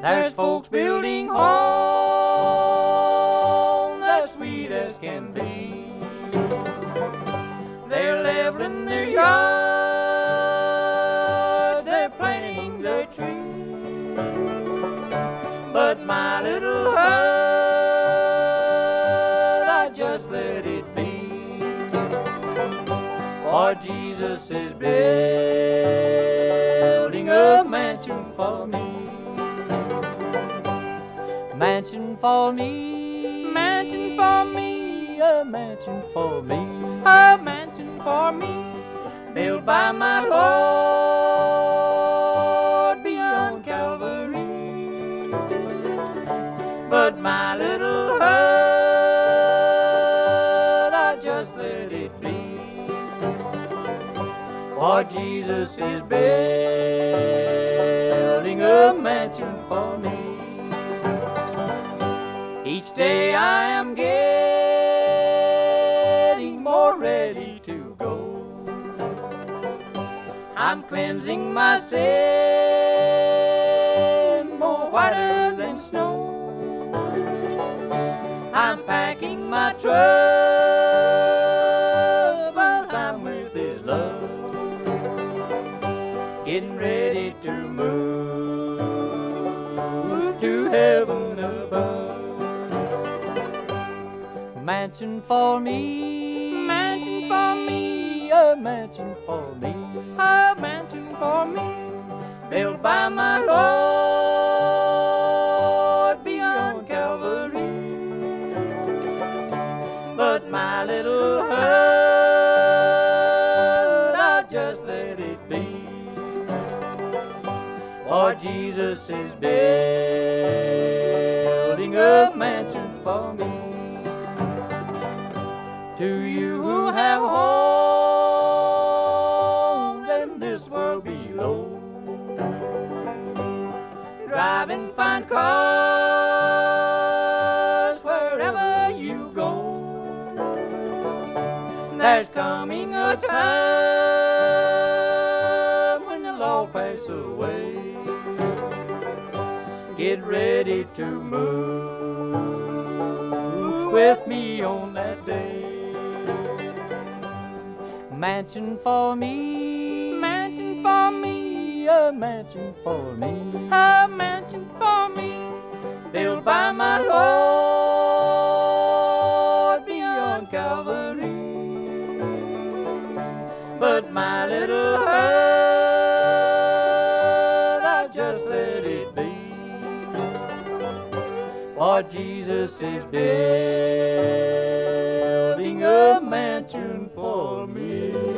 There's folks building homes as sweet as can be. They're leveling their yards, they're planting their trees. But my little hut, I just let it be. For Jesus is building a mansion for me. Mansion for me, mansion for me, a mansion for me, a mansion for me, built by my Lord beyond Calvary. But my little hut, I just let it be. For Jesus is building a mansion for me. Each day I am getting more ready to go. I'm cleansing my sin more whiter than snow. I'm packing my troubles, I'm with His love. Getting ready to move to heaven Mansion for me, mansion for me, a mansion for me, a mansion for me, built by my Lord beyond Calvary. But my little hut, I just let it be. For Jesus is building a mansion for me. To you who have homes in this world below, driving fine cars wherever you go. There's coming a time when the law pass away. Get ready to move with me on that day. Mansion for me, mansion for me, a mansion for me, a mansion for me, built by my Lord beyond Calvary. But my little hut, Lord Jesus is building a mansion for me.